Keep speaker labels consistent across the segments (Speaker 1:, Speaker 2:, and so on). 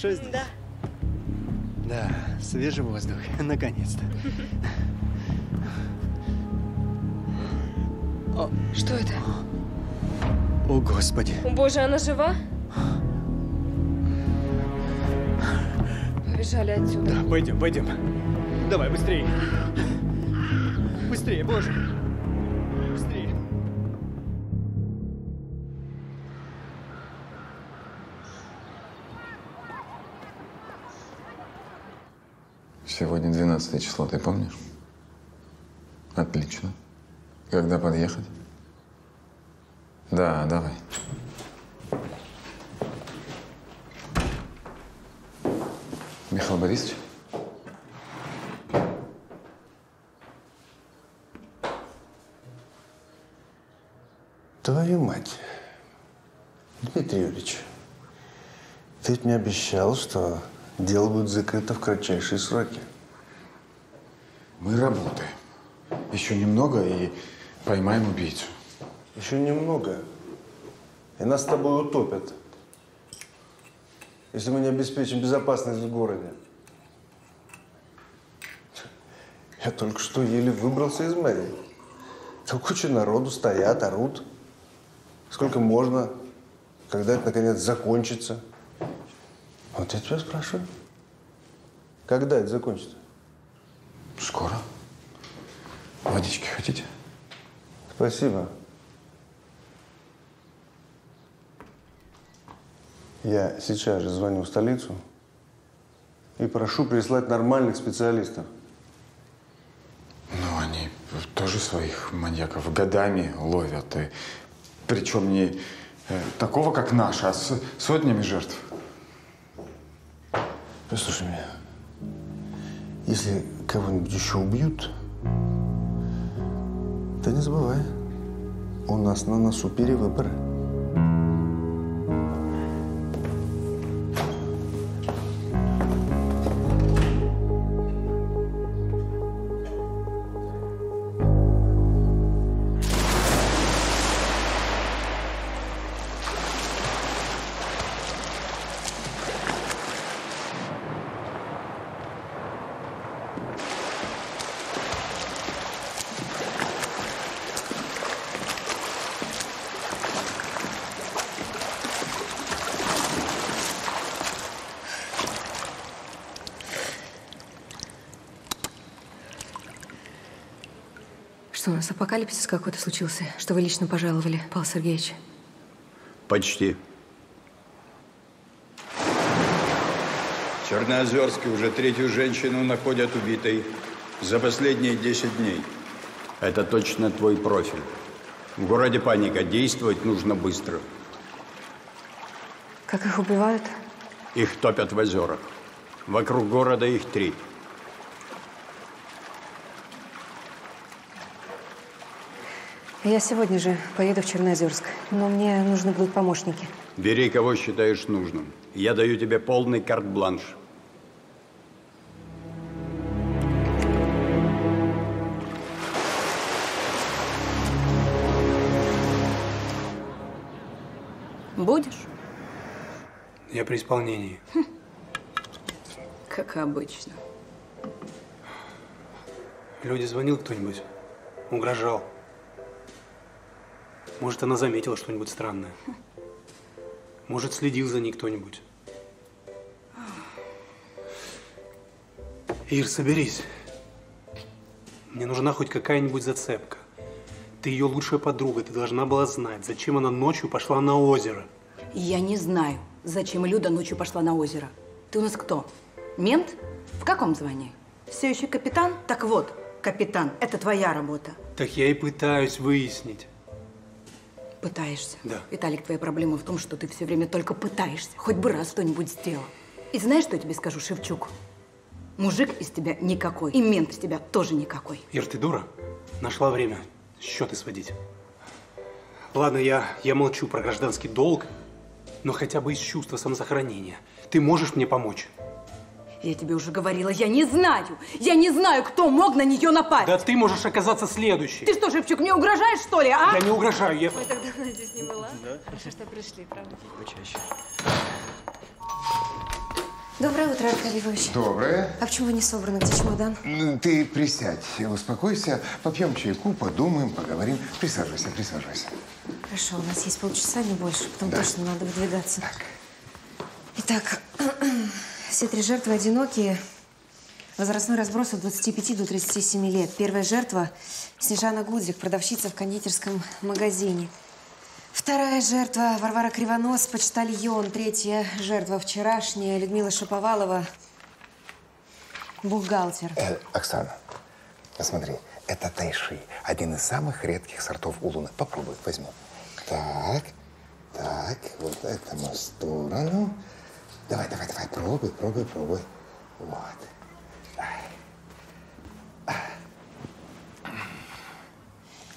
Speaker 1: Хорошо здесь?
Speaker 2: Да.
Speaker 1: Да, свежий воздух, наконец-то.
Speaker 2: Что это?
Speaker 1: О, Господи.
Speaker 2: О, Боже, она жива? Побежали отсюда.
Speaker 1: Да, пойдем, пойдем. Давай, быстрее. Быстрее, Боже.
Speaker 3: Сегодня 12 число, ты помнишь? Отлично. Когда подъехать? Да, давай. Михаил Борисович?
Speaker 4: Твою мать. Дмитрий Юрьевич, ты мне обещал, что дело будет закрыто в кратчайшие сроки.
Speaker 3: Мы работаем. Еще немного и поймаем убийцу.
Speaker 4: Еще немного, и нас с тобой утопят, если мы не обеспечим безопасность в городе. Я только что еле выбрался из мэрии. Там куча народу стоят, орут. Сколько можно? Когда это, наконец, закончится? Вот я тебя спрашиваю. Когда это закончится?
Speaker 3: Скоро. Водички хотите?
Speaker 4: Спасибо. Я сейчас же звоню в столицу и прошу прислать нормальных специалистов.
Speaker 3: Ну, они тоже своих маньяков годами ловят. И причем не э, такого, как наш, а с сотнями жертв.
Speaker 4: Послушай меня. Если кого-нибудь еще убьют, ты не забывай, у нас на носу перевыборы.
Speaker 5: Апокалипсис какой-то случился? Что вы лично пожаловали, Павел Сергеевич?
Speaker 6: Почти. В Черноозерске уже третью женщину находят убитой за последние 10 дней. Это точно твой профиль. В городе паника. Действовать нужно быстро.
Speaker 5: Как их убивают?
Speaker 6: Их топят в озерах. Вокруг города их три.
Speaker 5: Я сегодня же поеду в Чернозерск, но мне нужны будут помощники.
Speaker 6: Бери, кого считаешь нужным. Я даю тебе полный карт-бланш.
Speaker 7: Будешь?
Speaker 8: Я при исполнении.
Speaker 7: Как обычно.
Speaker 8: Люди звонил кто-нибудь? Угрожал? Может, она заметила что-нибудь странное? Может, следил за ней кто-нибудь? Ир, соберись. Мне нужна хоть какая-нибудь зацепка. Ты ее лучшая подруга, ты должна была знать, зачем она ночью пошла на озеро.
Speaker 7: Я не знаю, зачем Люда ночью пошла на озеро. Ты у нас кто? Мент? В каком звании? Все еще капитан? Так вот, капитан, это твоя работа.
Speaker 8: Так я и пытаюсь выяснить.
Speaker 7: Пытаешься.
Speaker 8: Да.
Speaker 7: Виталик, твоя проблема в том, что ты все время только пытаешься. Хоть бы раз что-нибудь сделал. И знаешь, что я тебе скажу, Шевчук? Мужик из тебя никакой, и мент из тебя тоже никакой.
Speaker 8: Ир, ты дура? Нашла время счеты сводить. Ладно, я, я молчу про гражданский долг, но хотя бы из чувства самосохранения. Ты можешь мне помочь?
Speaker 7: Я тебе уже говорила, я не знаю. Я не знаю, кто мог на нее напасть.
Speaker 8: Да ты можешь оказаться следующей.
Speaker 7: Ты что, Шевчук, мне угрожаешь, что ли, а?
Speaker 8: Я не угрожаю, я...
Speaker 2: Ой, так давно здесь не была. Хорошо, что пришли, правда.
Speaker 1: Почаще.
Speaker 5: Доброе утро, Аркадий Львович.
Speaker 9: Доброе.
Speaker 5: А почему вы не собраны? Где чемодан?
Speaker 9: Ты присядь, успокойся, попьем чайку, подумаем, поговорим. Присаживайся, присаживайся.
Speaker 5: Хорошо, у нас есть полчаса, не больше. Потом точно надо выдвигаться. Итак, все три жертвы одинокие. Возрастной разброс от 25 до 37 лет. Первая жертва – Снежана Гудзик, продавщица в кондитерском магазине. Вторая жертва – Варвара Кривонос, почтальон. Третья жертва – вчерашняя Людмила Шаповалова, бухгалтер.
Speaker 9: Э, Оксана, посмотри, это тайши. Один из самых редких сортов улуна. Попробуй, возьму. Так, так, вот этому сторону. Давай, давай, давай, пробуй, пробуй, пробуй. Вот.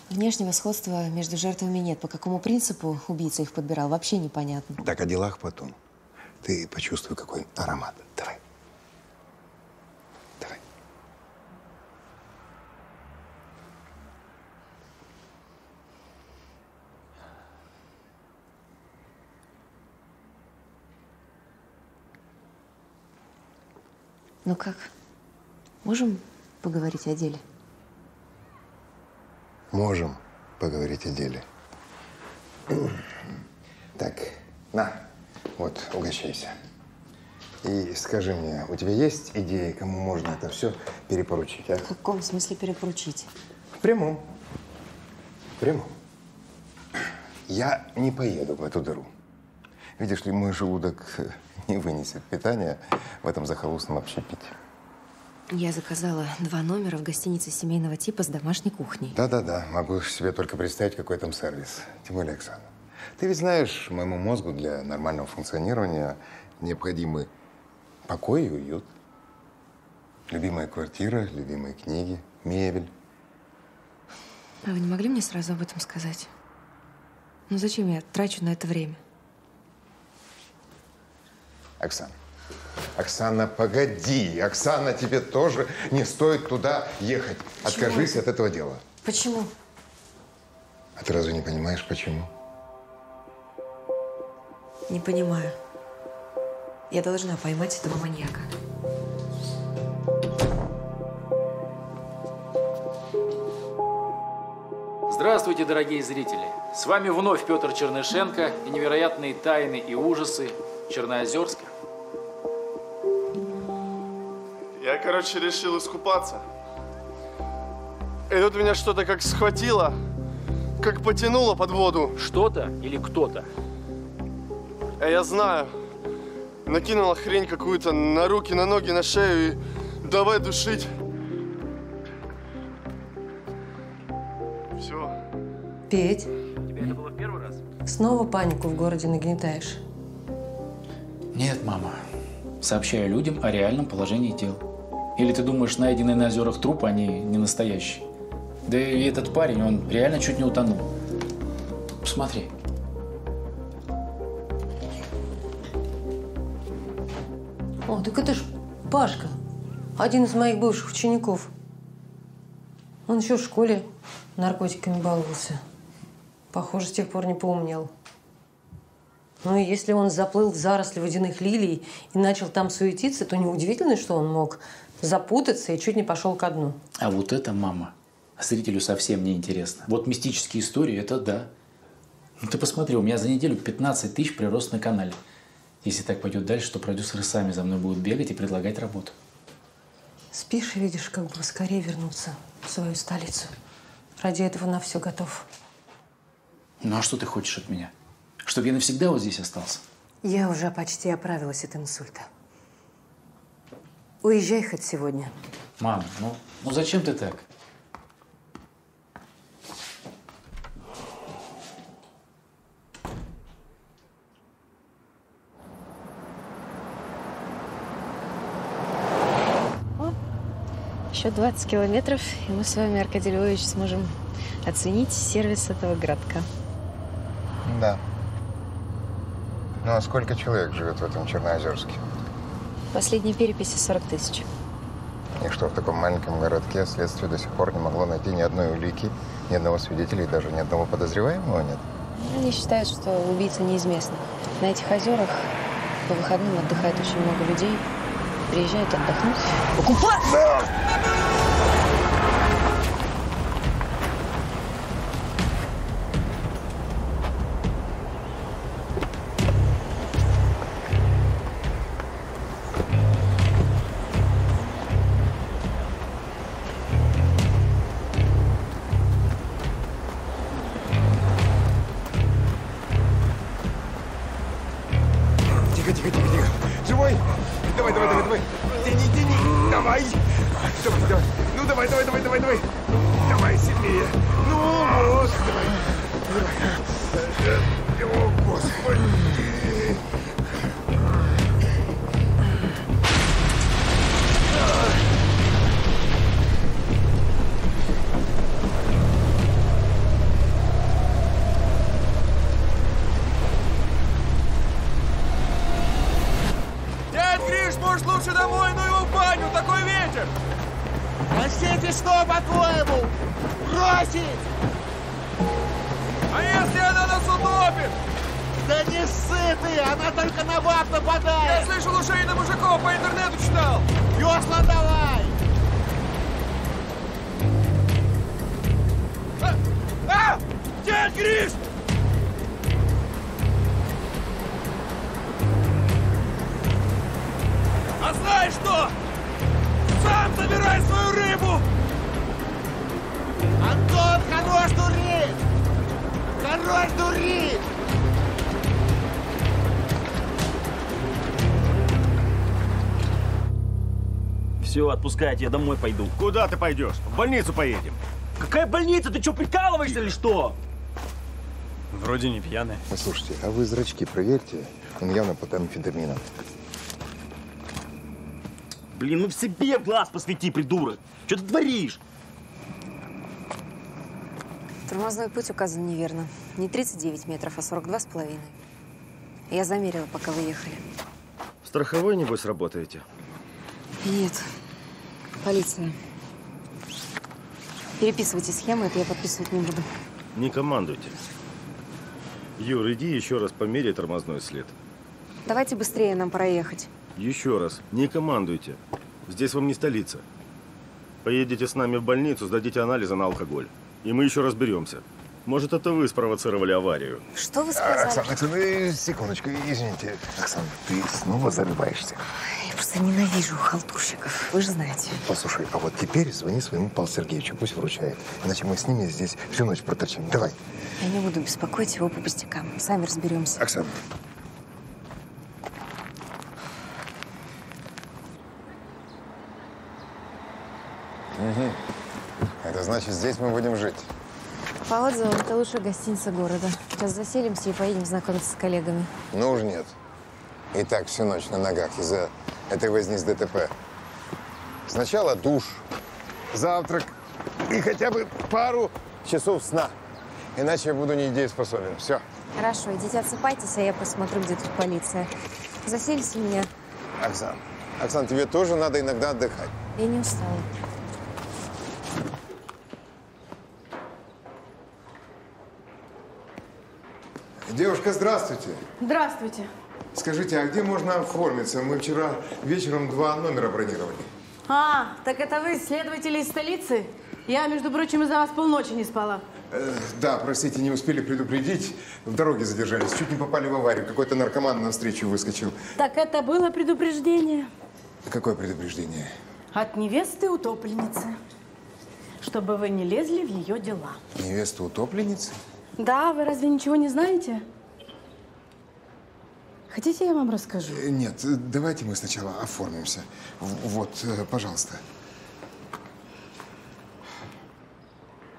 Speaker 5: Внешнего сходства между жертвами нет. По какому принципу убийца их подбирал, вообще непонятно.
Speaker 9: Так, о делах потом. Ты почувствуй, какой аромат. Давай.
Speaker 5: Ну как? Можем поговорить о деле?
Speaker 9: Можем поговорить о деле. Так, на, вот, угощайся. И скажи мне, у тебя есть идеи, кому можно это все перепоручить, а?
Speaker 5: В каком смысле перепоручить?
Speaker 9: В прямом. В прямом. Я не поеду в эту дыру. Видишь ли, мой желудок э, не вынесет питания в этом захолустном общепите.
Speaker 5: Я заказала два номера в гостинице семейного типа с домашней кухней.
Speaker 9: Да-да-да, могу себе только представить, какой там сервис. Тем более, Оксана. Ты ведь знаешь, моему мозгу для нормального функционирования необходимы покой и уют. Любимая квартира, любимые книги, мебель.
Speaker 5: А вы не могли мне сразу об этом сказать? Ну зачем я трачу на это время?
Speaker 9: Оксана. Оксана, погоди. Оксана, тебе тоже не стоит туда ехать. Откажись от этого дела.
Speaker 5: Почему?
Speaker 9: А ты разве не понимаешь, почему?
Speaker 5: Не понимаю. Я должна поймать этого маньяка.
Speaker 10: Здравствуйте, дорогие зрители! С вами вновь Петр Чернышенко и невероятные тайны и ужасы Черноозерска.
Speaker 11: Я, короче, решил искупаться. И тут меня что-то как схватило, как потянуло под воду.
Speaker 10: Что-то или кто-то?
Speaker 11: А я знаю. Накинула хрень какую-то на руки, на ноги, на шею и давай душить. Все.
Speaker 12: Петь,
Speaker 10: Тебе это было в первый раз?
Speaker 12: снова панику в городе нагнетаешь.
Speaker 10: Нет, мама. Сообщаю людям о реальном положении дел. Или ты думаешь, найденные на озерах трупы, они не настоящие? Да и этот парень, он реально чуть не утонул. Посмотри.
Speaker 12: О, так это ж Пашка, один из моих бывших учеников. Он еще в школе наркотиками баловался. Похоже, с тех пор не поумнел. Ну и если он заплыл в заросли водяных лилий и начал там суетиться, то неудивительно, что он мог запутаться и чуть не пошел ко дну.
Speaker 10: А вот это, мама, зрителю совсем не интересно. Вот мистические истории, это да. Ну ты посмотри, у меня за неделю 15 тысяч прирост на канале. Если так пойдет дальше, то продюсеры сами за мной будут бегать и предлагать работу.
Speaker 12: Спишь и видишь, как бы скорее вернуться в свою столицу. Ради этого на все готов.
Speaker 10: Ну а что ты хочешь от меня? Чтобы я навсегда вот здесь остался?
Speaker 12: Я уже почти оправилась от инсульта. Уезжай хоть сегодня.
Speaker 10: Мам, ну, ну зачем ты так?
Speaker 2: Еще 20 километров, и мы с вами, Аркадий Львович, сможем оценить сервис этого городка.
Speaker 9: Да. Ну а сколько человек живет в этом Черноозерске?
Speaker 5: Последние переписи 40 тысяч.
Speaker 9: И что в таком маленьком городке следствие до сих пор не могло найти ни одной улики, ни одного свидетеля и даже ни одного подозреваемого нет?
Speaker 5: Они считают, что убийца неизвестна. На этих озерах по выходным отдыхает очень много людей. Приезжают отдохнуть. Покупать!
Speaker 13: Антон, хорош дурить! Хорош дурить!
Speaker 14: Все, отпускайте, я домой пойду.
Speaker 15: Куда ты пойдешь? В больницу поедем.
Speaker 14: Какая больница? Ты что, прикалываешься или что?
Speaker 15: Вроде не пьяный.
Speaker 9: Послушайте, а вы зрачки проверьте. Он явно под амфетамином.
Speaker 14: Блин, ну в себе в глаз посвети, придурок. Что ты творишь?
Speaker 5: Тормозной путь указан неверно. Не 39 метров, а 42 с половиной. Я замерила, пока вы ехали.
Speaker 15: Страховой, небось, работаете?
Speaker 5: Нет. Полиция. Переписывайте схемы, это я подписывать не буду.
Speaker 15: Не командуйте. Юр, иди еще раз померяй тормозной след.
Speaker 5: Давайте быстрее, нам пора ехать.
Speaker 15: Еще раз. Не командуйте. Здесь вам не столица. Поедете с нами в больницу, сдадите анализы на алкоголь. И мы еще разберемся. Может, это вы спровоцировали аварию.
Speaker 5: Что вы
Speaker 9: А,
Speaker 5: сказали?
Speaker 9: Оксана, э, секундочку, извините. Оксана, ты снова зарываешься.
Speaker 5: Я просто ненавижу халтурщиков, вы же знаете.
Speaker 9: Послушай, а вот теперь звони своему Павлу Сергеевичу, пусть вручает. Иначе мы с ними здесь всю ночь проторчим. Давай.
Speaker 5: Я не буду беспокоить его по пустякам. Сами разберемся.
Speaker 9: Оксана. Угу. Значит, здесь мы будем жить.
Speaker 5: По отзывам, это лучшая гостиница города. Сейчас заселимся и поедем знакомиться с коллегами.
Speaker 9: Ну уж нет. И так всю ночь на ногах из-за этой возни с ДТП. Сначала душ, завтрак и хотя бы пару часов сна. Иначе я буду недееспособен. Все.
Speaker 5: Хорошо, идите отсыпайтесь, а я посмотрю, где тут полиция. Заселись меня.
Speaker 9: Оксан, Оксан, тебе тоже надо иногда отдыхать.
Speaker 5: Я не устала.
Speaker 9: Девушка, здравствуйте.
Speaker 16: Здравствуйте.
Speaker 9: Скажите, а где можно оформиться? Мы вчера вечером два номера бронировали.
Speaker 16: А, так это вы следователи из столицы? Я, между прочим, из-за вас полночи не спала.
Speaker 9: Э, да, простите, не успели предупредить. В дороге задержались. Чуть не попали в аварию. Какой-то наркоман навстречу выскочил.
Speaker 16: Так это было предупреждение
Speaker 9: Какое предупреждение?
Speaker 16: от невесты утопленницы, чтобы вы не лезли в ее дела.
Speaker 9: Невеста утопленницы?
Speaker 16: Да, вы разве ничего не знаете? Хотите, я вам расскажу?
Speaker 9: Э, Нет, э, давайте мы сначала оформимся. Вот, э, пожалуйста.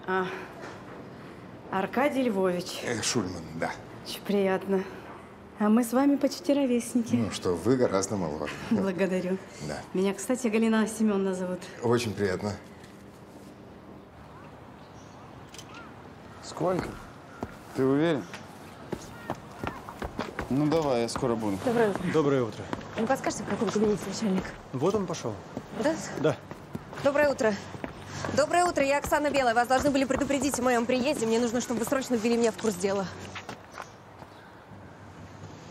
Speaker 16: А, Аркадий Львович.
Speaker 9: Э, Шульман, да.
Speaker 16: Очень приятно. А мы с вами почти ровесники.
Speaker 9: Ну что, вы гораздо моложе.
Speaker 16: Благодарю.
Speaker 9: Да.
Speaker 16: Меня, кстати, Галина Семеновна зовут.
Speaker 9: Очень приятно.
Speaker 3: Сколько? Ты уверен? Ну давай, я скоро буду.
Speaker 16: Доброе утро.
Speaker 1: Доброе утро.
Speaker 5: Не подскажете, в каком кабинете начальник?
Speaker 1: Вот он пошел.
Speaker 5: Да?
Speaker 1: Да.
Speaker 5: Доброе утро. Доброе утро, я Оксана Белая. Вас должны были предупредить о моем приезде. Мне нужно, чтобы вы срочно ввели меня в курс дела.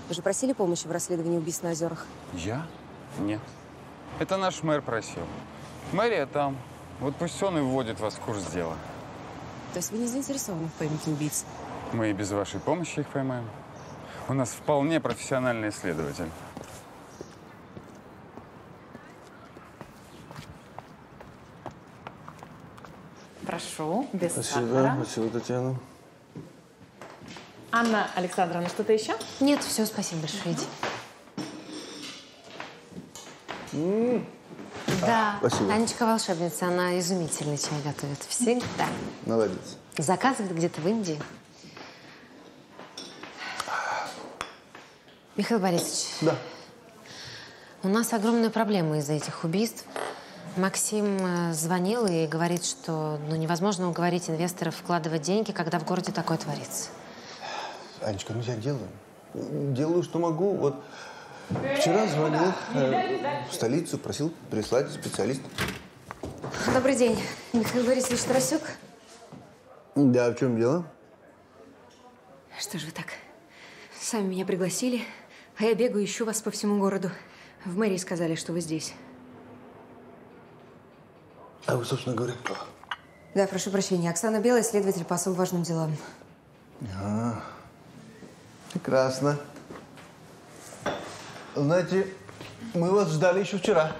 Speaker 5: Вы же просили помощи в расследовании убийств на озерах?
Speaker 3: Я? Нет. Это наш мэр просил. Мэрия там. Вот пусть он и вводит вас в курс дела.
Speaker 5: То есть вы не заинтересованы в поимке убийц?
Speaker 3: Мы и без вашей помощи их поймаем. У нас вполне профессиональный следователь.
Speaker 16: Прошу, без
Speaker 4: Спасибо,
Speaker 16: сахара.
Speaker 4: спасибо, Татьяна.
Speaker 16: Анна Александровна, что-то еще?
Speaker 2: Нет, все, спасибо большое, иди. Да,
Speaker 4: Спасибо.
Speaker 2: Анечка волшебница, она изумительный чай готовит. Всегда.
Speaker 4: Молодец.
Speaker 2: Заказывает где-то в Индии. Михаил Борисович.
Speaker 4: Да.
Speaker 2: У нас огромная проблема из-за этих убийств. Максим э, звонил и говорит, что ну, невозможно уговорить инвесторов вкладывать деньги, когда в городе такое творится.
Speaker 4: Анечка, ну я делаю. Делаю, что могу. Вот вчера звонил э, в столицу, просил прислать специалиста.
Speaker 5: Добрый день, Михаил Борисович Тарасюк.
Speaker 4: Да, в чем дело?
Speaker 5: Что же вы так? Сами меня пригласили, а я бегаю, ищу вас по всему городу. В мэрии сказали, что вы здесь.
Speaker 4: А вы, собственно говоря, кто?
Speaker 5: Да, прошу прощения. Оксана Белая, следователь по особо важным делам.
Speaker 4: А, прекрасно. Знаете, мы вас ждали еще вчера.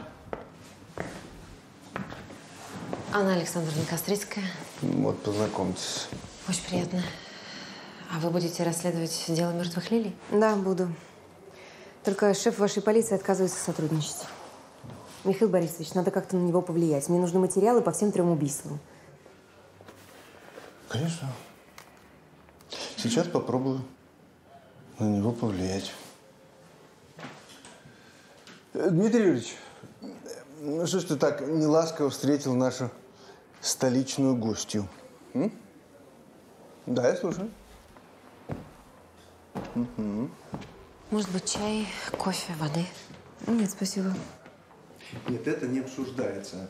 Speaker 2: Анна Александровна Кострицкая.
Speaker 4: Вот, познакомьтесь.
Speaker 2: Очень приятно. А вы будете расследовать дело мертвых лилий?
Speaker 5: Да, буду. Только шеф вашей полиции отказывается сотрудничать. Михаил Борисович, надо как-то на него повлиять. Мне нужны материалы по всем трем убийствам.
Speaker 4: Конечно. Сейчас попробую на него повлиять. Э, Дмитрий Юрьевич, ну что ж ты так неласково встретил нашу столичную гостью? М? Да, я слушаю. Мгм.
Speaker 2: Может быть, чай, кофе, воды?
Speaker 5: Нет, спасибо.
Speaker 4: Нет, это не обсуждается.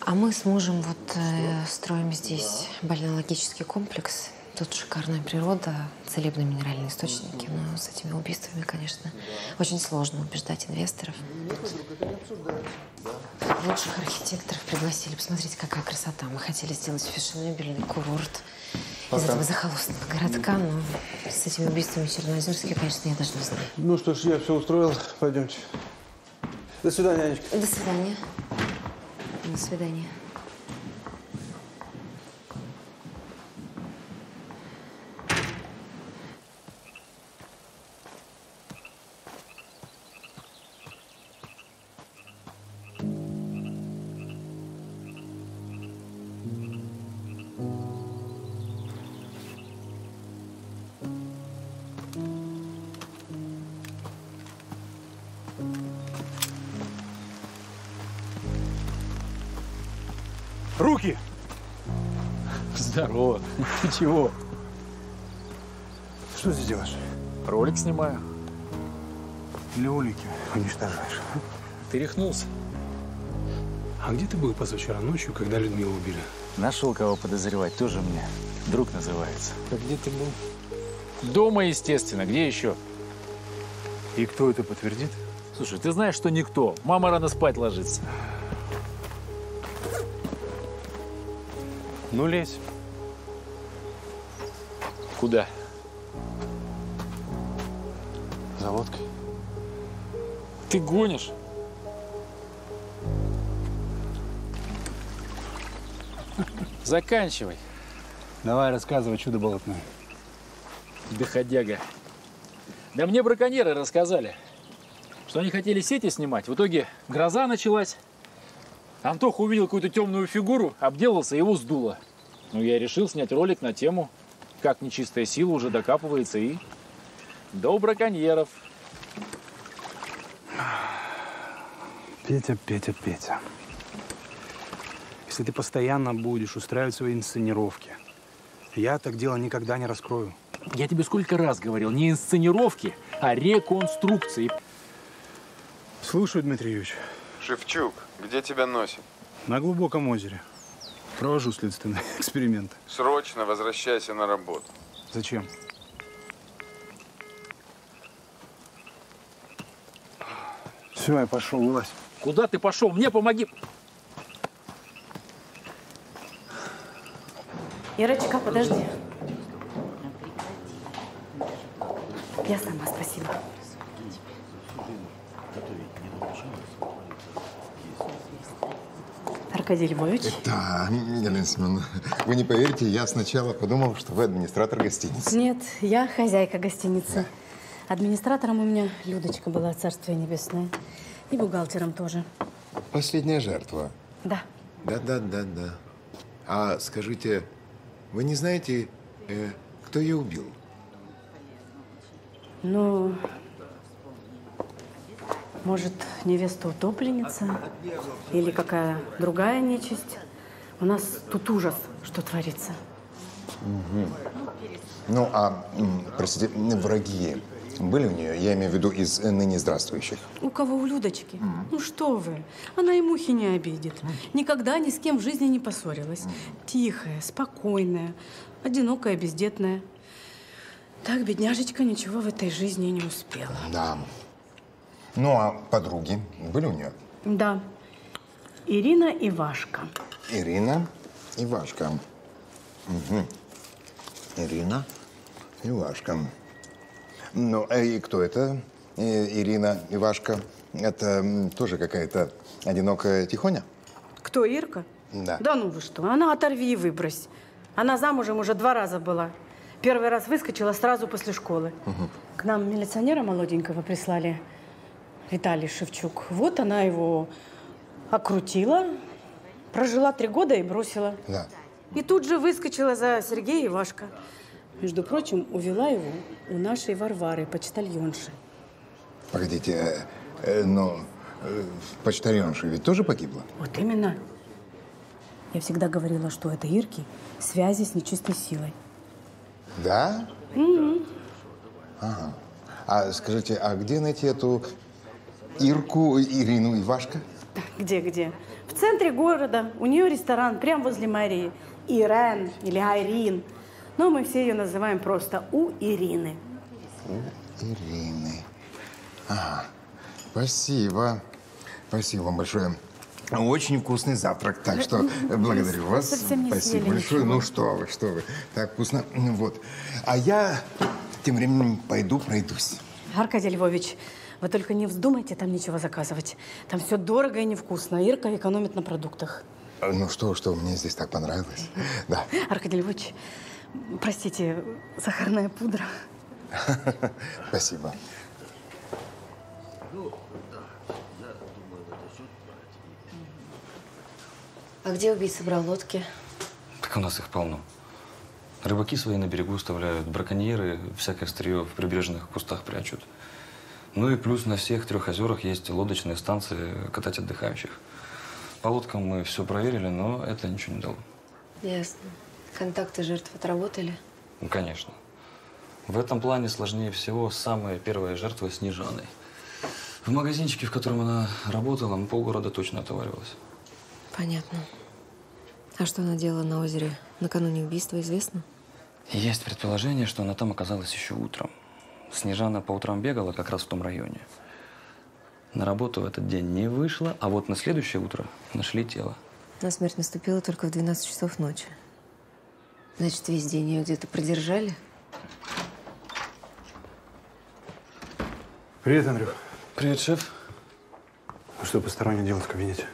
Speaker 2: А мы с мужем вот э, строим здесь бальнеологический комплекс. Тут шикарная природа, целебные минеральные источники. Но с этими убийствами, конечно, очень сложно убеждать инвесторов. Лучших архитекторов пригласили. Посмотрите, какая красота. Мы хотели сделать фешенебельный курорт из
Speaker 4: Пока.
Speaker 2: этого захолустного городка, но с этими убийствами Черноозерске, конечно, я даже не знаю.
Speaker 4: Ну что ж, я все устроил. Пойдемте. До свидания, Анечка.
Speaker 2: До свидания. До свидания.
Speaker 8: Руки!
Speaker 10: Здорово. Ты чего?
Speaker 4: Что здесь делаешь?
Speaker 10: Ролик снимаю.
Speaker 8: Или улики уничтожаешь.
Speaker 10: Ты рехнулся.
Speaker 8: А где ты был позавчера ночью, когда Людмилу убили?
Speaker 10: Нашел кого подозревать, тоже мне. Друг называется.
Speaker 8: А где ты был?
Speaker 10: Дома, естественно. Где еще?
Speaker 8: И кто это подтвердит?
Speaker 10: Слушай, ты знаешь, что никто. Мама рано спать ложится.
Speaker 8: Ну, лезь.
Speaker 10: Куда?
Speaker 8: За водкой.
Speaker 10: Ты гонишь? Заканчивай.
Speaker 8: Давай, рассказывай, чудо болотное.
Speaker 10: Доходяга. Да мне браконьеры рассказали, что они хотели сети снимать. В итоге гроза началась. Антоха увидел какую-то темную фигуру, обделался, его сдуло. Ну, я решил снять ролик на тему, как нечистая сила уже докапывается и до браконьеров.
Speaker 8: Петя, Петя, Петя. Если ты постоянно будешь устраивать свои инсценировки, я так дело никогда не раскрою.
Speaker 10: Я тебе сколько раз говорил, не инсценировки, а реконструкции.
Speaker 8: Слушаю, Дмитрий Юрьевич.
Speaker 3: Шевчук, где тебя носит?
Speaker 8: На глубоком озере. Провожу следственные эксперименты.
Speaker 3: Срочно возвращайся на работу.
Speaker 8: Зачем? Все, я пошел, вылазь.
Speaker 10: Куда ты пошел? Мне помоги.
Speaker 16: Ирочка, подожди. Я сама, спасибо. Аркадий Львович.
Speaker 9: Да, Елена Семеновна, вы не поверите, я сначала подумал, что вы администратор гостиницы.
Speaker 16: Нет, я хозяйка гостиницы. Администратором у меня Людочка была, царствие небесное. И бухгалтером тоже.
Speaker 9: Последняя жертва.
Speaker 16: Да.
Speaker 9: Да, да, да, да. А скажите, вы не знаете, э, кто ее убил?
Speaker 16: Ну, может, невеста-утопленница? Или какая другая нечисть? У нас тут ужас, что творится.
Speaker 9: Мгм. Ну, а, простите, враги были у нее? Я имею в виду из э, ныне здравствующих.
Speaker 16: У кого? У Людочки? Ну что вы, она и мухи не обидит. Никогда ни с кем в жизни не поссорилась. Тихая, спокойная, одинокая, бездетная. Так, бедняжечка ничего в этой жизни не успела.
Speaker 9: Да. Ну, а подруги были у нее?
Speaker 16: Да. Ирина и Вашка.
Speaker 9: Ирина и Вашка. Мгм. Ирина и Вашка. Ну, а и кто это? Ирина и Вашка. Это тоже какая-то одинокая тихоня?
Speaker 16: Кто, Ирка?
Speaker 9: Да.
Speaker 16: Да ну вы что, она оторви и выбрось. Она замужем уже два раза была. Первый раз выскочила сразу после школы. К нам милиционера молоденького прислали, Виталий Шевчук. Вот она его окрутила, прожила три года и бросила.
Speaker 9: Да.
Speaker 16: И тут же выскочила за Сергея Ивашка. Между прочим, увела его у нашей Варвары, почтальонши.
Speaker 9: Погодите, э, э, но э, почтальонша ведь тоже погибла?
Speaker 16: Вот именно. Я всегда говорила, что это Ирки связи с нечистой силой.
Speaker 9: Да?
Speaker 16: Мгм.
Speaker 9: Ага. А скажите, а где найти эту Ирку, Ирину и Вашка?
Speaker 16: Где-где? В центре города. У нее ресторан прямо возле мэрии. Ирен или Айрин. Но мы все ее называем просто у Ирины.
Speaker 9: У Ирины. Ага. Спасибо. Спасибо вам большое. Очень вкусный завтрак, так что благодарю вас.
Speaker 16: Совсем не
Speaker 9: Спасибо
Speaker 16: съели
Speaker 9: большое.
Speaker 16: ничего.
Speaker 9: Ну что вы, что вы. Так вкусно. Вот. А я тем временем пойду пройдусь.
Speaker 16: Аркадий Львович, вы только не вздумайте там ничего заказывать. Там все дорого и невкусно. Ирка экономит на продуктах.
Speaker 9: А, Ну что, что, мне здесь так понравилось. Да.
Speaker 16: Аркадий Львович, простите, сахарная пудра.
Speaker 9: Спасибо.
Speaker 2: А где убийца брал лодки?
Speaker 17: Так у нас их полно. Рыбаки свои на берегу оставляют, браконьеры всякое старье в прибрежных кустах прячут. Ну и плюс на всех трех озерах есть лодочные станции катать отдыхающих. По лодкам мы все проверили, но это ничего не дало.
Speaker 2: Ясно. Контакты жертв отработали?
Speaker 17: Ну, конечно. В этом плане сложнее всего самая первая жертва Снежаной. В магазинчике, в котором она работала, мы полгорода точно отоваривалась.
Speaker 2: Понятно. А что она делала на озере накануне убийства, известно?
Speaker 17: Есть предположение, что она там оказалась еще утром. Снежана по утрам бегала как раз в том районе. На работу в этот день не вышла, а вот на следующее утро нашли тело.
Speaker 2: Но смерть наступила только в 12 часов ночи. Значит, весь день ее где-то продержали?
Speaker 8: Привет, Андрюх.
Speaker 17: Привет, шеф.
Speaker 8: А что посторонний делать в кабинете?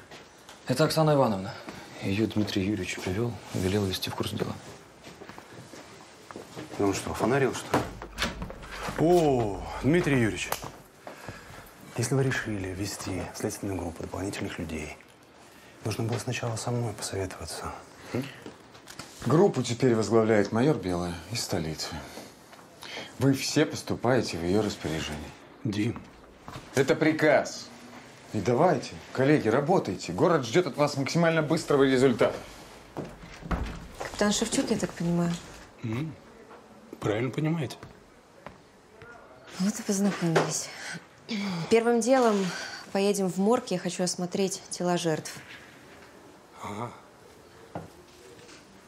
Speaker 17: Это Оксана Ивановна. Ее Дмитрий Юрьевич привел, велел вести в курс дела.
Speaker 8: Ну он что, фонарил, что ли? О, Дмитрий Юрьевич, если вы решили ввести в следственную группу дополнительных людей, нужно было сначала со мной посоветоваться.
Speaker 3: Группу теперь возглавляет майор Белая из столицы. Вы все поступаете в ее распоряжение.
Speaker 8: Дим.
Speaker 3: Это приказ. И давайте, коллеги, работайте. Город ждет от вас максимально быстрого результата.
Speaker 2: Капитан Шевчук, я так понимаю.
Speaker 8: М, Правильно понимаете.
Speaker 2: Вот и познакомились. Первым делом
Speaker 5: поедем в морг, я хочу осмотреть тела жертв.
Speaker 8: Ага.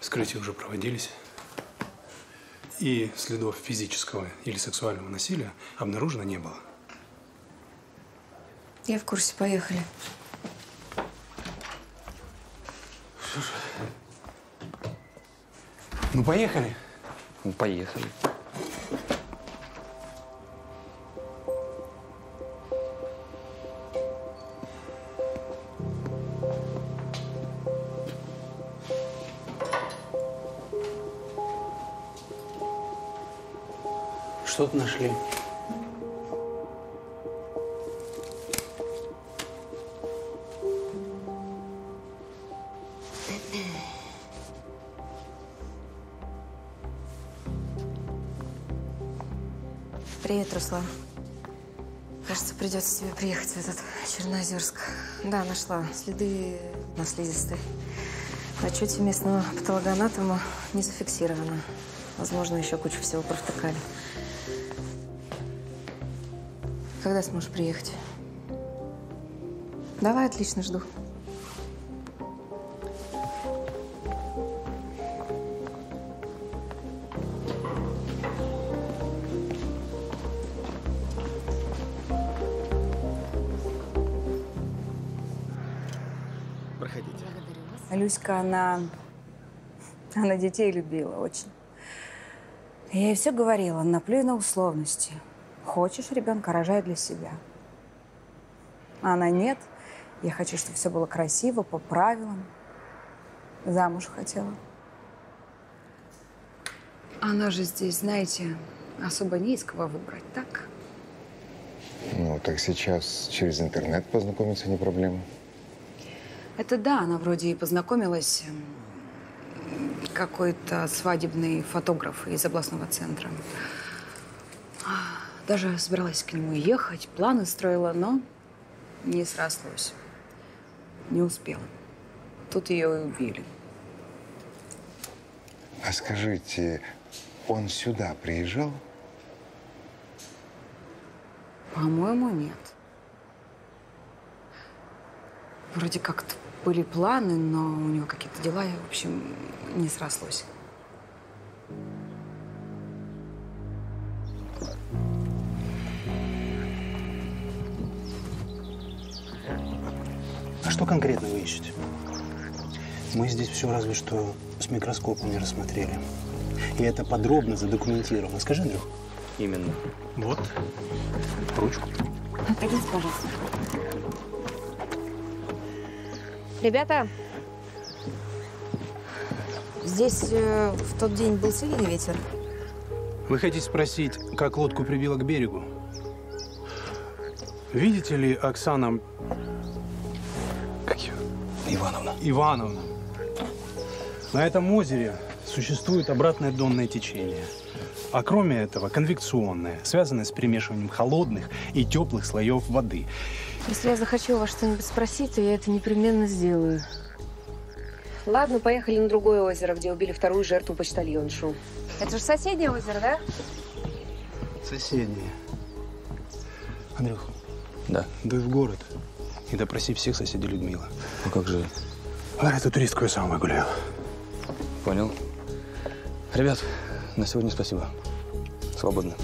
Speaker 8: Вскрытия уже проводились. И следов физического или сексуального насилия обнаружено не было.
Speaker 5: Я в курсе, поехали.
Speaker 8: Ну, поехали.
Speaker 17: Ну, поехали.
Speaker 8: Что-то нашли.
Speaker 5: Привет, Руслан. Кажется, придется тебе приехать в этот Чернозерск. Да, нашла следы на слизистой. В отчете местного патологоанатома не зафиксировано. Возможно, еще кучу всего провтыкали. Когда сможешь приехать? Давай, отлично, жду.
Speaker 1: Проходите.
Speaker 7: Люська, она... Она детей любила очень. Я ей все говорила, наплюй на условности. Хочешь ребенка, рожай для себя. А она нет. Я хочу, чтобы все было красиво, по правилам. Замуж хотела. Она же здесь, знаете, особо не из кого выбрать, так?
Speaker 9: Ну, так сейчас через интернет познакомиться не проблема.
Speaker 7: Это да, она вроде и познакомилась. Какой-то свадебный фотограф из областного центра. Даже собиралась к нему ехать, планы строила, но не срослось. Не успела. Тут ее и убили.
Speaker 9: А скажите, он сюда приезжал?
Speaker 7: По-моему, нет. Вроде как-то были планы, но у него какие-то дела, и, в общем, не срослось.
Speaker 8: Что конкретно вы ищете? Мы здесь все разве что с микроскопом не рассмотрели. И это подробно задокументировано. Скажи, Андрюх.
Speaker 17: Именно.
Speaker 8: Вот. Ручку.
Speaker 5: Пойдите, пожалуйста. Ребята, здесь э, в тот день был сильный ветер.
Speaker 8: Вы хотите спросить, как лодку прибило к берегу? Видите ли, Оксана... Ивановна. Ивановна. На этом озере существует обратное донное течение. А кроме этого, конвекционное, связанное с перемешиванием холодных и теплых слоев воды.
Speaker 5: Если я захочу у вас что-нибудь спросить, то я это непременно сделаю. Ладно, поехали на другое озеро, где убили вторую жертву почтальоншу. Это же соседнее озеро, да?
Speaker 8: Соседние. Андрюх.
Speaker 17: Да.
Speaker 8: Дуй в город и допроси всех соседей Людмила.
Speaker 17: Ну как же?
Speaker 8: А эту туристку я сам выгуляю.
Speaker 17: Понял. Ребят, на сегодня спасибо. Свободно.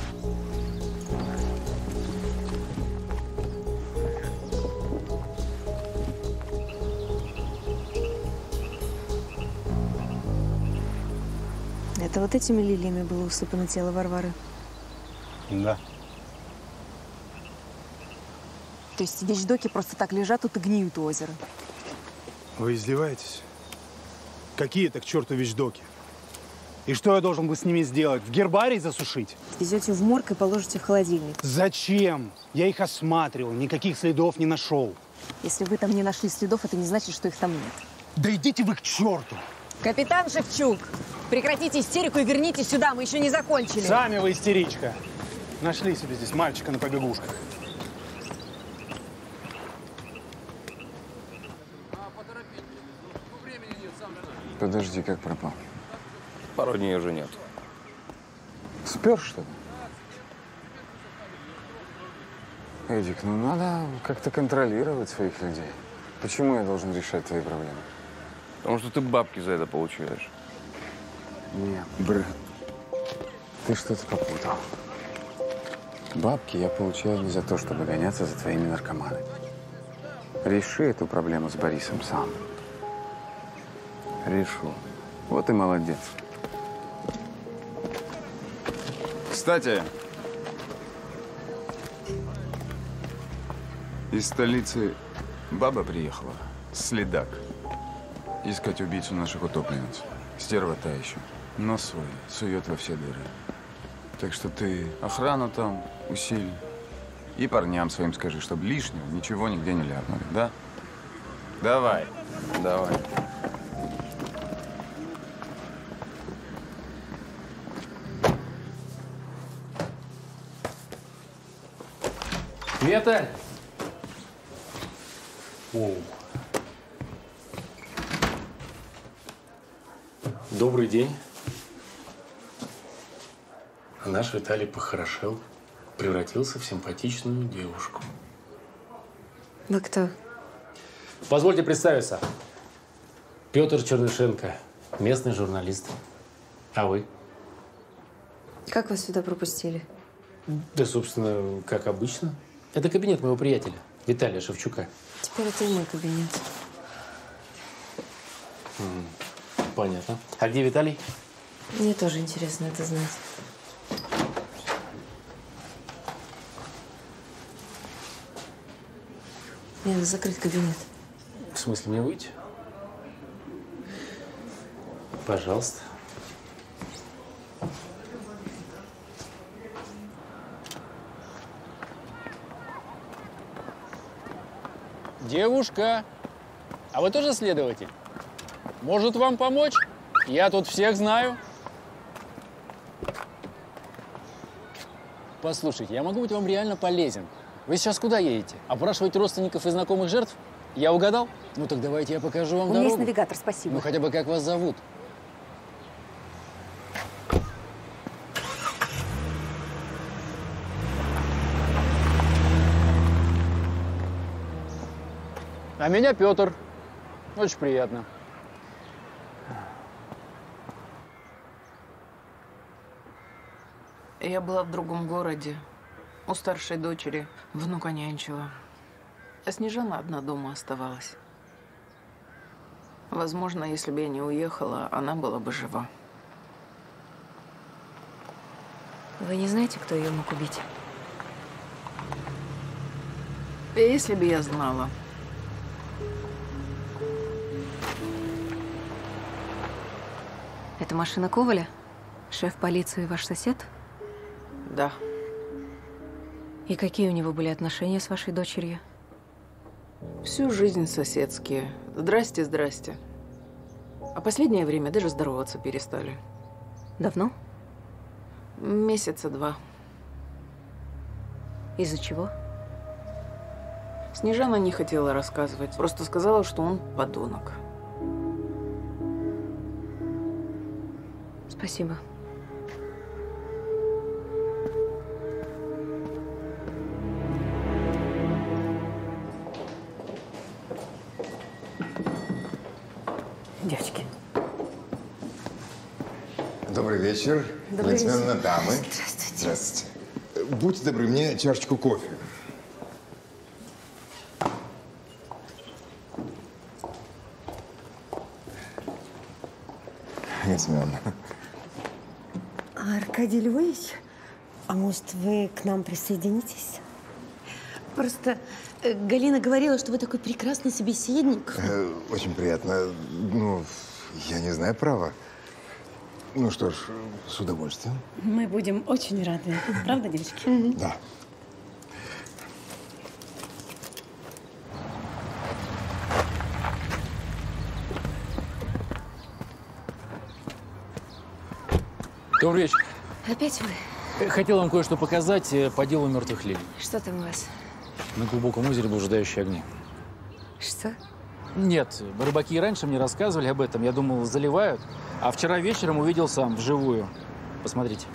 Speaker 5: Это вот этими лилиями было усыпано тело Варвары.
Speaker 8: Да.
Speaker 5: То есть вещдоки просто так лежат тут и гниют у озера.
Speaker 8: Вы издеваетесь? Какие это к черту вещдоки? И что я должен был с ними сделать? В гербарий засушить?
Speaker 5: Везете в морг и положите в холодильник.
Speaker 8: Зачем? Я их осматривал, никаких следов не нашел.
Speaker 5: Если вы там не нашли следов, это не значит, что их там нет.
Speaker 8: Да идите вы к черту!
Speaker 12: Капитан Шевчук, прекратите истерику и вернитесь сюда, мы еще не закончили.
Speaker 8: Сами вы истеричка. Нашли себе здесь мальчика на побегушках.
Speaker 3: Подожди, как пропал?
Speaker 17: Пару дней уже нет.
Speaker 3: Спер, что ли? Эдик, ну надо как-то контролировать своих людей. Почему я должен решать твои проблемы?
Speaker 18: Потому что ты бабки за это получаешь.
Speaker 3: Нет, брат. Ты что-то попутал. Бабки я получаю не за то, чтобы гоняться за твоими наркоманами. Реши эту проблему с Борисом сам. Решу. Вот и молодец. Кстати, из столицы баба приехала, следак, искать убийцу наших утопленниц. Стерва та еще, но свой, сует во все дыры. Так что ты охрану там усиль и парням своим скажи, чтобы лишнего ничего нигде не ляпнули, да? Давай.
Speaker 18: Давай.
Speaker 10: Вета! Оу. Добрый день. Наш Виталий похорошел, превратился в симпатичную девушку.
Speaker 2: Вы кто?
Speaker 10: Позвольте представиться. Петр Чернышенко, местный журналист. А вы?
Speaker 2: Как вас сюда пропустили?
Speaker 10: Да, собственно, как обычно. Это кабинет моего приятеля, Виталия Шевчука.
Speaker 2: Теперь это и мой кабинет.
Speaker 10: М, Понятно. А где Виталий?
Speaker 2: Мне тоже интересно это знать. Мне надо закрыть кабинет.
Speaker 10: В смысле, мне выйти? Пожалуйста.
Speaker 19: Девушка, а вы тоже следователь? Может вам помочь? Я тут всех знаю. Послушайте, я могу быть вам реально полезен. Вы сейчас куда едете? Опрашивать родственников и знакомых жертв? Я угадал? Ну так давайте я покажу вам
Speaker 7: У меня есть
Speaker 19: дорогу.
Speaker 7: навигатор, спасибо.
Speaker 19: Ну хотя бы как вас зовут? А меня Петр. Очень приятно.
Speaker 20: Я была в другом городе. У старшей дочери внука нянчила. А Снежана одна дома оставалась. Возможно, если бы я не уехала, она была бы жива.
Speaker 2: Вы не знаете, кто ее мог убить?
Speaker 20: Если бы я знала.
Speaker 2: Это машина Коваля? Шеф полиции ваш сосед?
Speaker 20: Да.
Speaker 2: И какие у него были отношения с вашей дочерью?
Speaker 20: Всю жизнь соседские. Здрасте, здрасте. А последнее время даже здороваться перестали.
Speaker 2: Давно?
Speaker 20: Месяца два.
Speaker 2: Из-за чего?
Speaker 20: Снежана не хотела рассказывать. Просто сказала, что он подонок.
Speaker 2: Спасибо.
Speaker 20: Девочки.
Speaker 9: Добрый вечер.
Speaker 20: Добрый вечер.
Speaker 9: Джентльмены, дамы. Здравствуйте. Здравствуйте. Будьте добры, мне чашечку кофе. Нет, Семеновна.
Speaker 12: Аркадий Львович, а может, вы к нам присоединитесь? Просто э, Галина говорила, что вы такой прекрасный собеседник.
Speaker 9: Э, Очень приятно. Ну, я не знаю права. Ну что ж, с удовольствием.
Speaker 16: Мы будем очень рады. Правда, девочки?
Speaker 9: Да.
Speaker 10: Добрый вечер.
Speaker 2: Опять вы?
Speaker 10: Э, Хотел вам кое-что показать э, по делу мертвых лилий.
Speaker 2: Что там у вас?
Speaker 10: На глубоком озере блуждающие огни.
Speaker 2: Что?
Speaker 10: Нет, рыбаки и раньше мне рассказывали об этом. Я думал, заливают. А вчера вечером увидел сам, вживую. Посмотрите.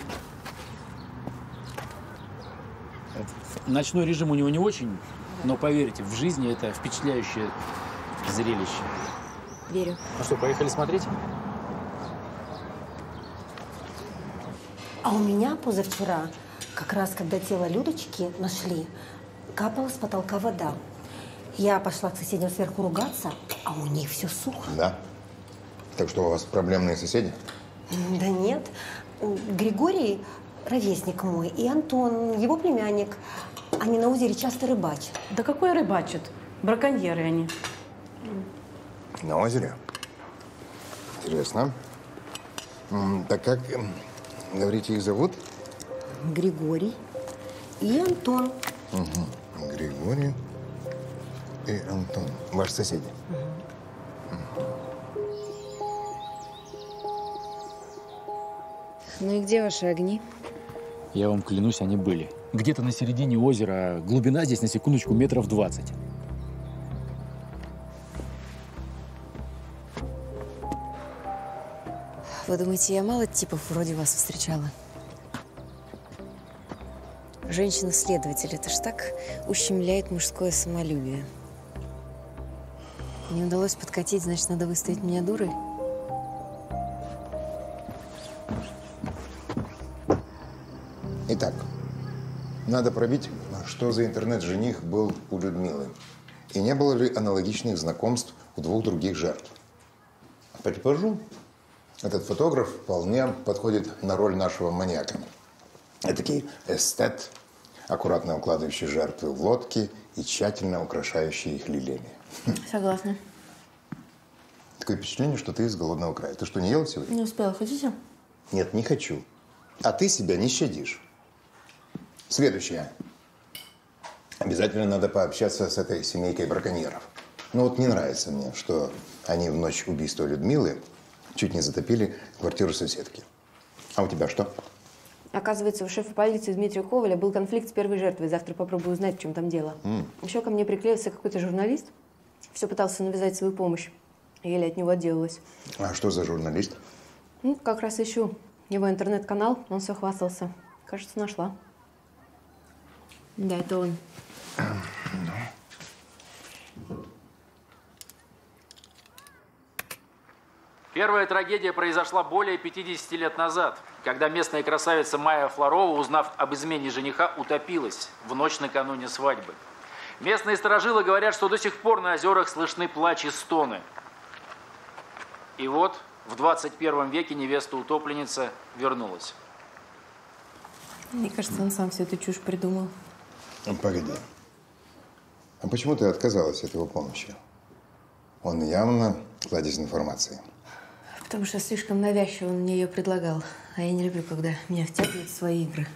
Speaker 19: Ночной режим у него не очень, но поверьте, в жизни это впечатляющее зрелище.
Speaker 5: Верю.
Speaker 19: Ну что, поехали смотреть?
Speaker 12: А у меня позавчера, как раз когда тело Людочки нашли, капала с потолка вода. Я пошла к соседям сверху ругаться, а у них все сухо.
Speaker 9: Да? Так что у вас проблемные соседи?
Speaker 12: Да нет. Григорий, ровесник мой, и Антон, его племянник, они на озере часто рыбачат.
Speaker 16: Да какой рыбачат? Браконьеры они.
Speaker 9: На озере? Интересно. Так как, говорите, их зовут?
Speaker 12: Григорий и Антон.
Speaker 9: Угу. Григорий и Антон. Ваши соседи?
Speaker 5: Ну и где ваши огни?
Speaker 19: Я вам клянусь, они были. Где-то на середине озера, а глубина здесь на секундочку метров 20.
Speaker 5: Вы думаете, я мало типов вроде вас встречала? Женщина-следователь, это ж так ущемляет мужское самолюбие. Не удалось подкатить, значит, надо выставить меня дурой?
Speaker 9: Итак, надо пробить, что за интернет-жених был у Людмилы. И не было ли аналогичных знакомств у двух других жертв. Предположу, этот фотограф вполне подходит на роль нашего маньяка. Этакий эстет, аккуратно укладывающий жертвы в лодки и тщательно украшающий их лилиями.
Speaker 12: Согласна.
Speaker 9: Такое впечатление, что ты из голодного края. Ты что, не ела сегодня?
Speaker 12: Не успела. Хотите?
Speaker 9: Нет, не хочу. А ты себя не щадишь. Следующее. Обязательно надо пообщаться с этой семейкой браконьеров. Ну вот не нравится мне, что они в ночь убийства Людмилы чуть не затопили квартиру соседки. А у тебя что?
Speaker 5: Оказывается, у шефа полиции Дмитрия Коваля был конфликт с первой жертвой. Завтра попробую узнать, в чем там дело.
Speaker 9: М.
Speaker 5: Еще ко мне приклеился какой-то журналист. Все пытался навязать свою помощь. Еле от него отделалась.
Speaker 9: А что за журналист?
Speaker 5: Ну, как раз ищу его интернет-канал. Он все хвастался. Кажется, нашла. Да, это он.
Speaker 10: Первая трагедия произошла более 50 лет назад, когда местная красавица Майя Флорова, узнав об измене жениха, утопилась в ночь накануне свадьбы. Местные сторожилы говорят, что до сих пор на озерах слышны плач и стоны. И вот в 21 веке невеста-утопленница вернулась.
Speaker 5: Мне кажется, он сам всю эту чушь придумал.
Speaker 9: Ну, Погоди. А почему ты отказалась от его помощи? Он явно кладезь информации.
Speaker 5: Потому что слишком навязчиво он мне ее предлагал. А я не люблю, когда меня втягивают в свои игры.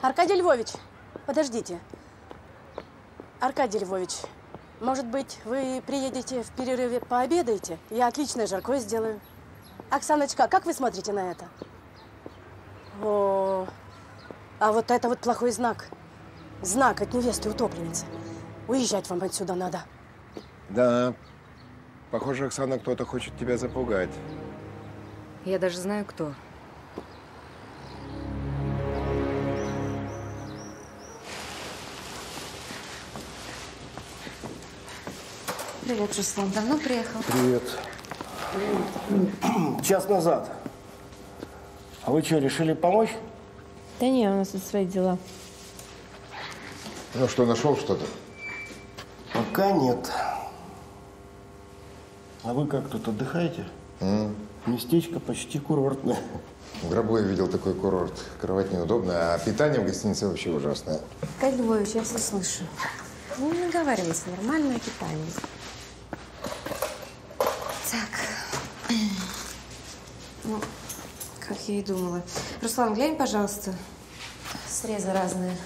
Speaker 16: Аркадий Львович, подождите. Аркадий Львович, может быть, вы приедете в перерыве пообедаете? Я отличное жаркое сделаю. Оксаночка, как вы смотрите на это? О, а вот это вот плохой знак. Знак от невесты утопленницы. Уезжать вам отсюда надо.
Speaker 9: Да. Похоже, Оксана, кто-то хочет тебя запугать.
Speaker 5: Я даже знаю, кто. Привет, Руслан. Давно приехал?
Speaker 21: Привет. Час назад. А вы что, решили помочь?
Speaker 5: Да не, у нас тут свои дела.
Speaker 9: Ну что, нашел что-то?
Speaker 21: Пока нет. А вы как тут отдыхаете? Местечко почти курортное.
Speaker 9: В гробу я видел такой курорт. Кровать неудобная, а питание в гостинице вообще ужасное.
Speaker 5: Аркадий Львович, я все слышу. Ну, Не наговаривайся, нормальное питание. Так. Ну, как я и думала. Руслан, глянь, пожалуйста. Срезы разные.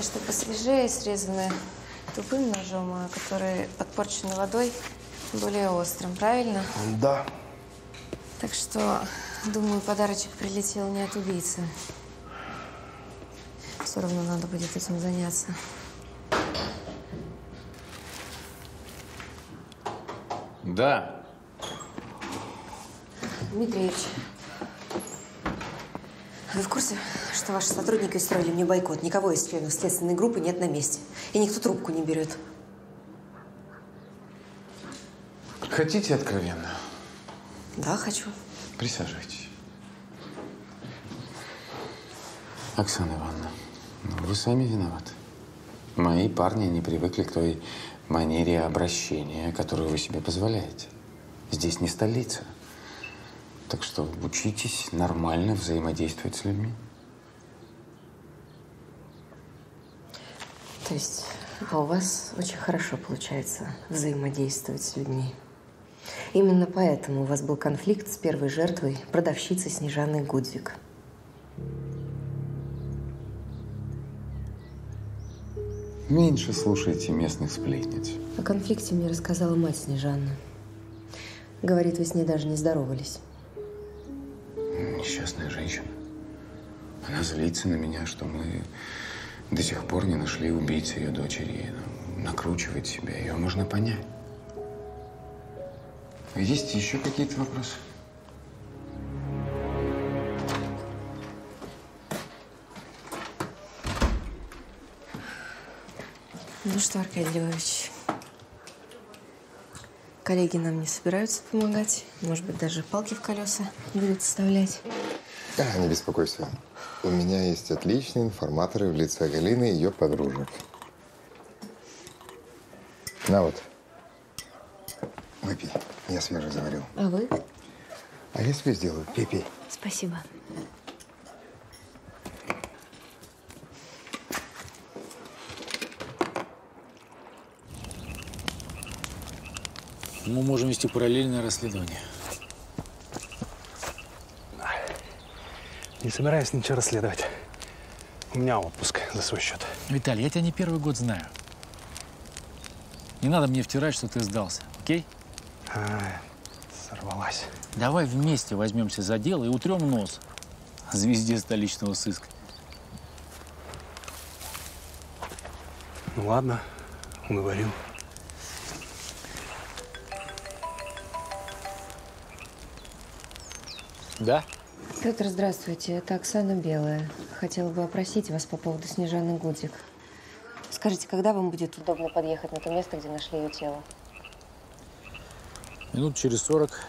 Speaker 5: Те, что посвежее, срезаны тупым ножом, а которые подпорчены водой, более острым, правильно?
Speaker 21: Да.
Speaker 5: Так что, думаю, подарочек прилетел не от убийцы. Все равно надо будет этим заняться.
Speaker 10: Да.
Speaker 22: Дмитрий Ильич, вы в курсе, что ваши сотрудники устроили мне бойкот? Никого из членов следственной группы нет на месте. И никто трубку не берет.
Speaker 3: Хотите откровенно?
Speaker 22: Да, хочу.
Speaker 3: Присаживайтесь. Оксана Ивановна, ну, вы сами виноваты. Мои парни не привыкли к той манере обращения, которую вы себе позволяете. Здесь не столица. Так что учитесь нормально взаимодействовать с людьми.
Speaker 5: То есть а у вас очень хорошо получается взаимодействовать с людьми. Именно поэтому у вас был конфликт с первой жертвой, продавщицей Снежаной Гудвик.
Speaker 3: Меньше слушайте местных сплетниц.
Speaker 5: О конфликте мне рассказала мать Снежанна. Говорит, вы с ней даже не здоровались.
Speaker 3: Несчастная женщина. Она злится на меня, что мы до сих пор не нашли убийцы ее дочери. Ну, накручивает себя. Ее можно понять. Есть еще какие-то вопросы?
Speaker 5: Ну что, Аркадий Львович, коллеги нам не собираются помогать. Может быть, даже палки в колеса будут вставлять.
Speaker 9: А, не беспокойся. У меня есть отличные информаторы в лице Галины и ее подружек. На вот. Выпей. Я свежий заварил.
Speaker 5: А вы?
Speaker 9: А я себе сделаю. Пей, пей.
Speaker 5: Спасибо.
Speaker 10: Мы можем вести параллельное расследование.
Speaker 8: Не собираюсь ничего расследовать. У меня отпуск за свой счет.
Speaker 10: Виталий, я тебя не первый год знаю. Не надо мне втирать, что ты сдался, окей?
Speaker 8: А, сорвалась.
Speaker 10: Давай вместе возьмемся за дело и утрем нос звезде столичного сыска.
Speaker 8: Ну ладно, уговорил.
Speaker 10: Да?
Speaker 5: Петр, здравствуйте. Это Оксана Белая. Хотела бы опросить вас по поводу Снежаны Гудзик. Скажите, когда вам будет удобно подъехать на то место, где нашли ее тело?
Speaker 10: Минут через сорок.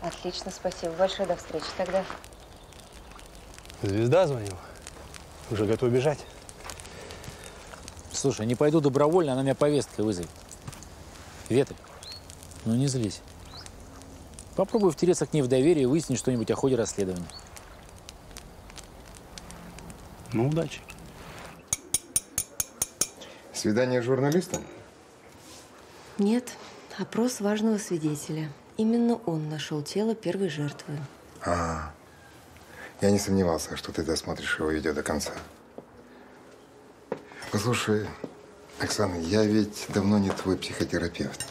Speaker 5: Отлично, спасибо. Большое до встречи тогда.
Speaker 8: Звезда звонила. Уже готов бежать.
Speaker 10: Слушай, не пойду добровольно, она меня повесткой вызовет. Ветрик, ну не злись. Попробуй втереться к ней в доверие и выяснить что-нибудь о ходе расследования.
Speaker 8: Ну, удачи.
Speaker 9: Свидание с журналистом?
Speaker 5: Нет, опрос важного свидетеля. Именно он нашел тело первой жертвы.
Speaker 9: А, я не сомневался, что ты досмотришь его видео до конца. Послушай, Оксана, я ведь давно не твой психотерапевт,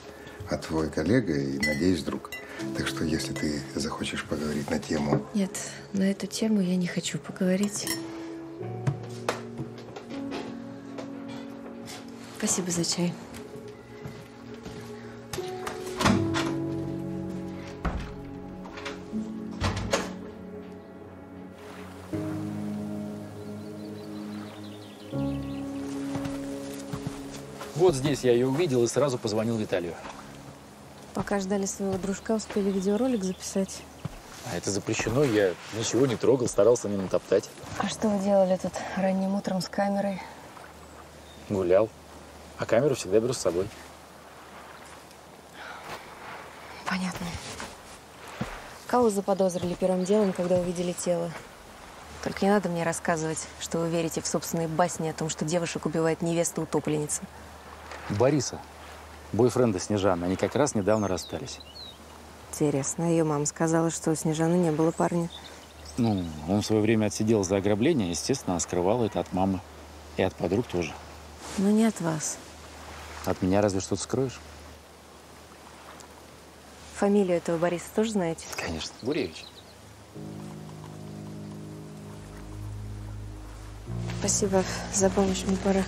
Speaker 9: а твой коллега и, надеюсь, друг. Так что, если ты захочешь поговорить на тему...
Speaker 5: Нет, на эту тему я не хочу поговорить. Спасибо за чай.
Speaker 10: Вот здесь я ее увидел и сразу позвонил Виталию.
Speaker 23: Пока ждали своего дружка, успели видеоролик записать.
Speaker 10: А это запрещено, я ничего не трогал, старался не натоптать.
Speaker 23: А что вы делали тут ранним утром с камерой?
Speaker 10: Гулял. А камеру всегда беру с собой.
Speaker 23: Понятно. Кого заподозрили первым делом, когда увидели тело?
Speaker 5: Только не надо мне рассказывать, что вы верите в собственные басни о том, что девушек убивает невеста утопленница.
Speaker 10: Бориса, бойфренда Снежаны, они как раз недавно расстались.
Speaker 5: Интересно, ее мама сказала, что у Снежаны не было парня.
Speaker 10: Ну, он в свое время отсидел за ограбление, естественно, она скрывала это от мамы. И от подруг тоже.
Speaker 5: Но не от вас.
Speaker 10: От меня разве что-то скроешь?
Speaker 5: Фамилию этого Бориса тоже знаете?
Speaker 10: Конечно, Гуревич.
Speaker 5: Спасибо за помощь, мне пора.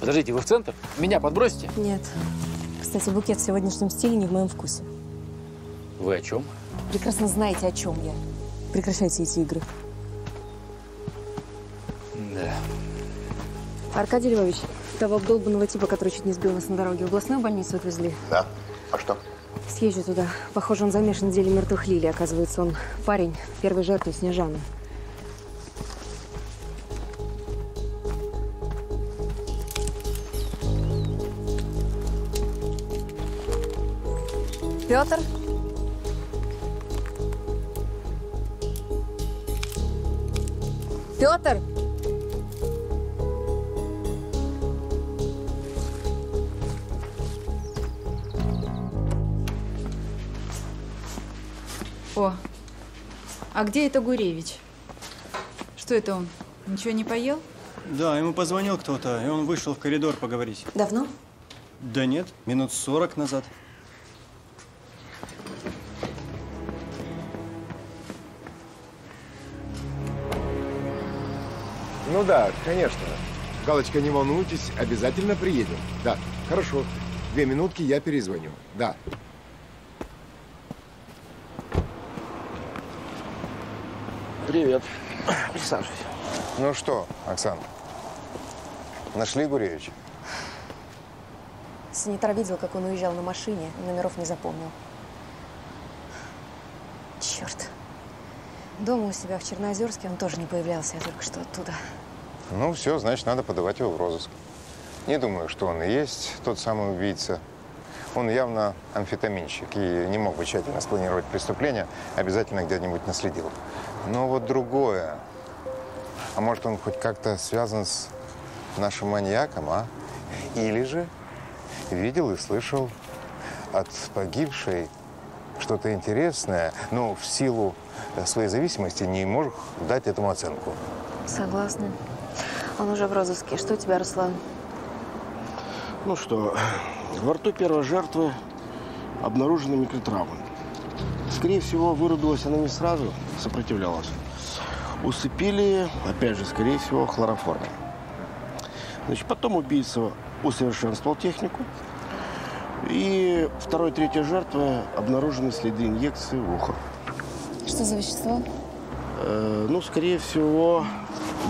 Speaker 10: Подождите, вы в центр? Меня подбросите?
Speaker 5: Нет. Кстати, букет в сегодняшнем стиле не в моем вкусе.
Speaker 19: Вы о чем?
Speaker 5: Прекрасно знаете, о чем я. Прекращайте эти игры.
Speaker 19: Да.
Speaker 5: Аркадий Львович, того обдолбанного типа, который чуть не сбил нас на дороге, в областную больницу отвезли.
Speaker 9: Да. А что?
Speaker 5: Съезжу туда. Похоже, он замешан в деле мертвых лилий. Оказывается, он парень первой жертвы Снежаны. Петр? Петр!
Speaker 24: О, а где это Гуревич? Что это он? Ничего не поел?
Speaker 1: Да, ему позвонил кто-то, и он вышел в коридор поговорить.
Speaker 5: Давно?
Speaker 1: Да нет, минут сорок назад.
Speaker 9: Ну да, конечно. Галочка, не волнуйтесь, обязательно приедем. Да, хорошо. Две минутки, я перезвоню. Да.
Speaker 21: Привет. Присаживайся.
Speaker 9: Ну что, Оксана, нашли Гуревича?
Speaker 5: Санитар видел, как он уезжал на машине, номеров не запомнил. Черт. Дома у себя в Черноозерске он тоже не появлялся, я только что оттуда.
Speaker 9: Ну, все, значит, надо подавать его в розыск. Не думаю, что он и есть тот самый убийца. Он явно амфетаминщик и не мог бы тщательно спланировать преступление, обязательно где-нибудь наследил. Но вот другое. А может, он хоть как-то связан с нашим маньяком, а? Или же видел и слышал от погибшей что-то интересное, но в силу своей зависимости не мог дать этому оценку.
Speaker 5: Согласна. Он уже в розыске. Что у тебя, Руслан?
Speaker 21: Ну что, во рту первой жертвы обнаружены микротравмы. Скорее всего, вырубилась она не сразу, сопротивлялась. Усыпили, опять же, скорее всего, хлороформом. Значит, потом убийца усовершенствовал технику. И второй, третья жертва обнаружены следы инъекции в ухо.
Speaker 5: Что за вещество?
Speaker 21: Э, ну, скорее всего,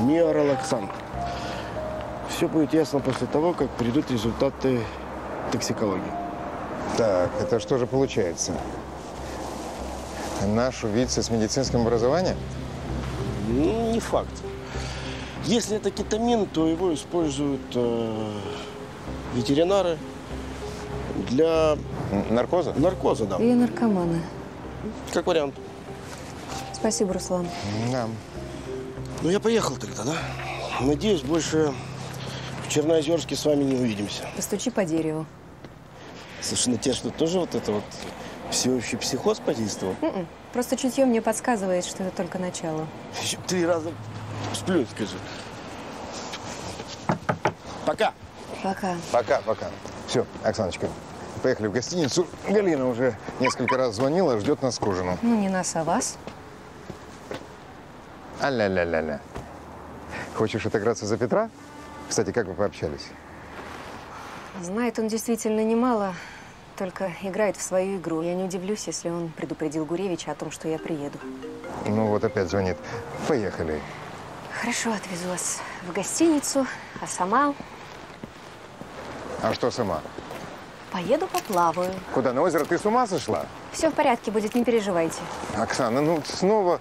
Speaker 21: миорелаксан. Все будет ясно после того, как придут результаты токсикологии.
Speaker 9: Так, это что же получается? Наш убийца с медицинским образованием?
Speaker 21: Ну, не факт. Если это кетамин, то его используют э, ветеринары для...
Speaker 9: Наркоза?
Speaker 21: Наркоза, да.
Speaker 5: Или наркоманы.
Speaker 21: Как вариант.
Speaker 5: Спасибо, Руслан.
Speaker 9: Да.
Speaker 21: Ну, я поехал тогда, да? Надеюсь, больше в Черноозерске с вами не увидимся.
Speaker 5: Постучи по дереву.
Speaker 21: Слушай, на тебя что, тоже вот это вот всеобщий психоз подействовал?
Speaker 5: М-м. Просто чутье мне подсказывает, что это только начало.
Speaker 21: Еще три раза сплю, скажи. Пока.
Speaker 5: Пока.
Speaker 9: Пока, пока. Все, Оксаночка, поехали в гостиницу. Галина уже несколько раз звонила, ждет нас к ужину.
Speaker 5: Ну, не нас, а вас.
Speaker 9: А-ля-ля-ля-ля. Хочешь отыграться за Петра? Кстати, как вы пообщались?
Speaker 5: Знает он действительно немало, только играет в свою игру. Я не удивлюсь, если он предупредил Гуревича о том, что я приеду.
Speaker 9: Ну вот опять звонит. Поехали.
Speaker 5: Хорошо, отвезу вас в гостиницу, а сама
Speaker 9: А что сама?
Speaker 5: поеду поплаваю.
Speaker 9: Куда, на озеро? Ты с ума сошла?
Speaker 5: Все в порядке будет, не переживайте.
Speaker 9: Оксана, ну снова